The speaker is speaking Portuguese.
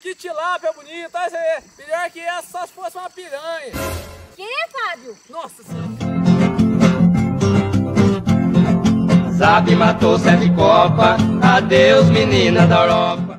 Que tilápia é bonita, olha aí. Melhor que essa se fosse uma piranha. Que, é, Fábio? Nossa senhora. Sabe, matou serve copa, adeus menina da Europa.